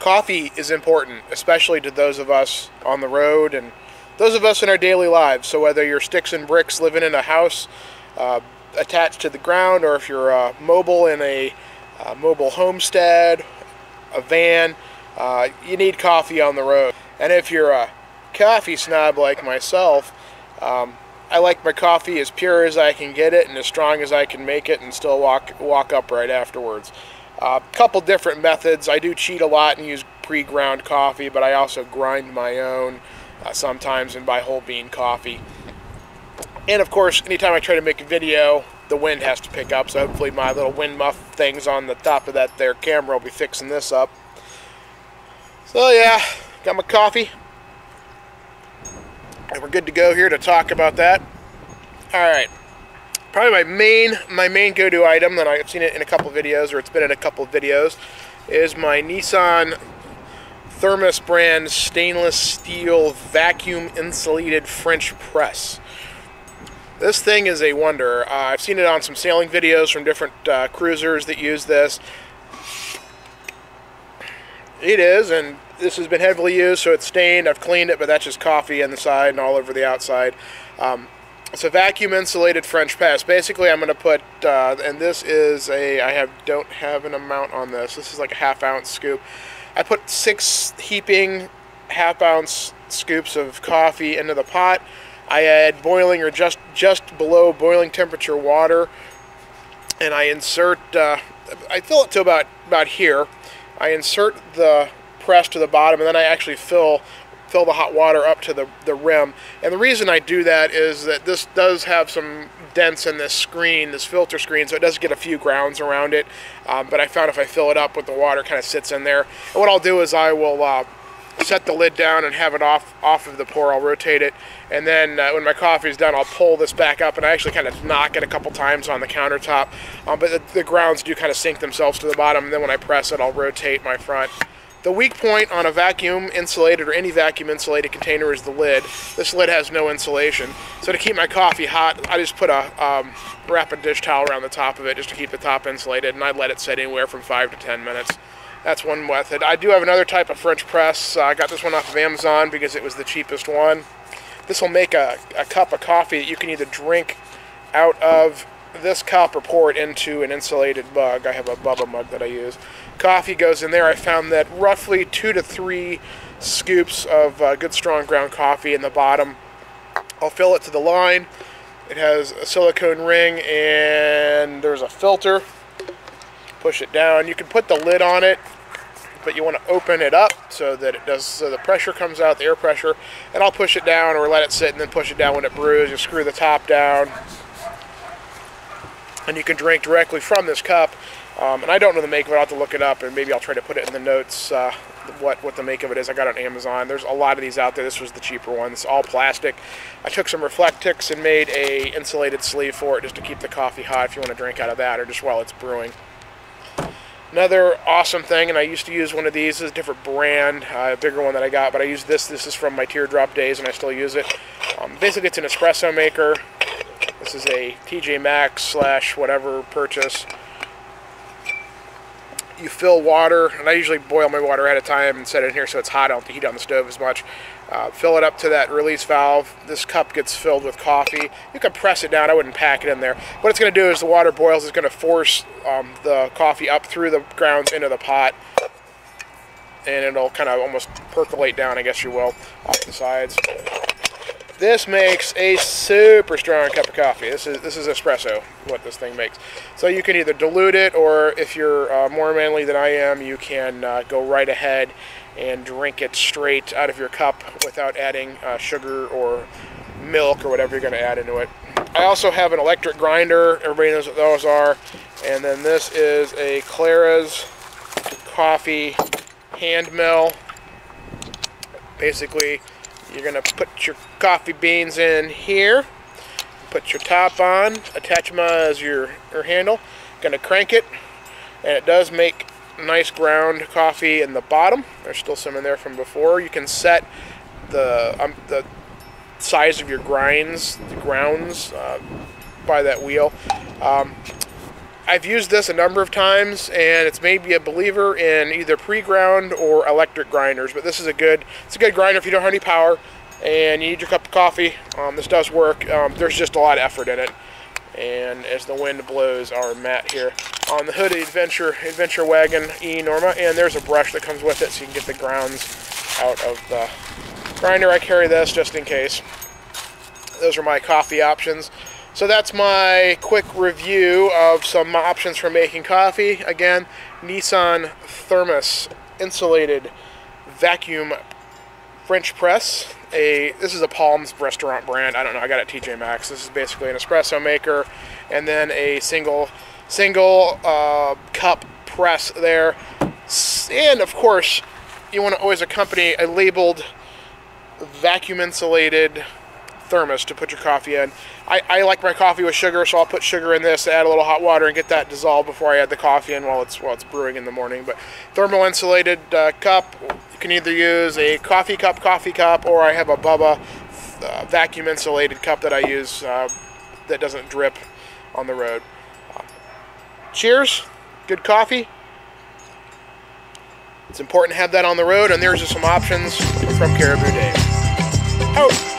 coffee is important, especially to those of us on the road and those of us in our daily lives. So whether you're sticks and bricks living in a house uh, attached to the ground, or if you're uh, mobile in a uh, mobile homestead, a van, uh, you need coffee on the road. And if you're a coffee snob like myself, um, I like my coffee as pure as I can get it and as strong as I can make it and still walk walk upright afterwards. A uh, couple different methods. I do cheat a lot and use pre-ground coffee, but I also grind my own uh, sometimes and buy whole bean coffee. And of course, anytime I try to make a video, the wind has to pick up, so hopefully my little wind muff things on the top of that there camera will be fixing this up. So yeah, got my coffee. And we're good to go here to talk about that. Alright. Probably my main my main go-to item that I've seen it in a couple videos, or it's been in a couple videos, is my Nissan Thermos brand stainless steel vacuum insulated French press. This thing is a wonder. Uh, I've seen it on some sailing videos from different uh, cruisers that use this. It is, and this has been heavily used, so it's stained. I've cleaned it, but that's just coffee on the side and all over the outside. Um, it's a vacuum insulated French press. Basically, I'm going to put, uh, and this is a, I have don't have an amount on this. This is like a half ounce scoop. I put six heaping half ounce scoops of coffee into the pot. I add boiling or just just below boiling temperature water, and I insert. Uh, I fill it to about about here. I insert the press to the bottom, and then I actually fill fill the hot water up to the, the rim. And the reason I do that is that this does have some dents in this screen, this filter screen, so it does get a few grounds around it. Um, but I found if I fill it up with the water, kind of sits in there. And what I'll do is I will uh, set the lid down and have it off off of the pour. I'll rotate it, and then uh, when my coffee is done, I'll pull this back up, and I actually kind of knock it a couple times on the countertop. Um, but the, the grounds do kind of sink themselves to the bottom, and then when I press it, I'll rotate my front. The weak point on a vacuum insulated or any vacuum insulated container is the lid. This lid has no insulation. So to keep my coffee hot, I just put a um, rapid dish towel around the top of it just to keep the top insulated and I let it sit anywhere from 5 to 10 minutes. That's one method. I do have another type of French press. Uh, I got this one off of Amazon because it was the cheapest one. This will make a, a cup of coffee that you can either drink out of this copper pour it into an insulated mug. I have a Bubba mug that I use coffee goes in there, I found that roughly two to three scoops of uh, good strong ground coffee in the bottom. I'll fill it to the line. It has a silicone ring and there's a filter. Push it down. You can put the lid on it, but you want to open it up so that it does so the pressure comes out, the air pressure, and I'll push it down or let it sit and then push it down when it brews. You screw the top down, and you can drink directly from this cup um, and I don't know the make of it. I'll have to look it up, and maybe I'll try to put it in the notes uh, what, what the make of it is. I got it on Amazon. There's a lot of these out there. This was the cheaper one. It's all plastic. I took some Reflectix and made a insulated sleeve for it just to keep the coffee hot if you want to drink out of that or just while it's brewing. Another awesome thing, and I used to use one of these. Is a different brand, uh, a bigger one that I got, but I use this. This is from my teardrop days, and I still use it. Um, basically, it's an espresso maker. This is a TJ Maxx slash whatever purchase you fill water, and I usually boil my water ahead of time and set it in here so it's hot. I don't have to heat on the stove as much. Uh, fill it up to that release valve. This cup gets filled with coffee. You can press it down. I wouldn't pack it in there. What it's going to do is the water boils. It's going to force um, the coffee up through the grounds into the pot, and it'll kind of almost percolate down, I guess you will, off the sides. This makes a super strong cup of coffee. This is this is espresso, what this thing makes. So you can either dilute it, or if you're uh, more manly than I am, you can uh, go right ahead and drink it straight out of your cup without adding uh, sugar or milk or whatever you're going to add into it. I also have an electric grinder. Everybody knows what those are. And then this is a Clara's coffee hand mill. Basically, you're going to put your coffee beans in here. Put your top on. Attach them as your, your handle. Going to crank it. And it does make nice ground coffee in the bottom. There's still some in there from before. You can set the, um, the size of your grinds, the grounds, uh, by that wheel. Um, I've used this a number of times, and it's made me a believer in either pre-ground or electric grinders. But this is a good, it's a good grinder if you don't have any power, and you need your cup of coffee. Um, this does work. Um, there's just a lot of effort in it. And as the wind blows our mat here on the hooded Adventure Adventure Wagon E Norma, and there's a brush that comes with it, so you can get the grounds out of the grinder. I carry this just in case. Those are my coffee options. So that's my quick review of some options for making coffee. Again, Nissan Thermos insulated vacuum French press. A this is a Palms restaurant brand. I don't know. I got it TJ Maxx. This is basically an espresso maker, and then a single single uh, cup press there. And of course, you want to always accompany a labeled vacuum insulated thermos to put your coffee in. I, I, like my coffee with sugar, so I'll put sugar in this, add a little hot water, and get that dissolved before I add the coffee in while it's while it's brewing in the morning. But thermal insulated uh, cup, you can either use a coffee cup, coffee cup, or I have a Bubba uh, vacuum insulated cup that I use uh, that doesn't drip on the road. cheers, good coffee. It's important to have that on the road, and there's just some options from Caribou Dave. Out.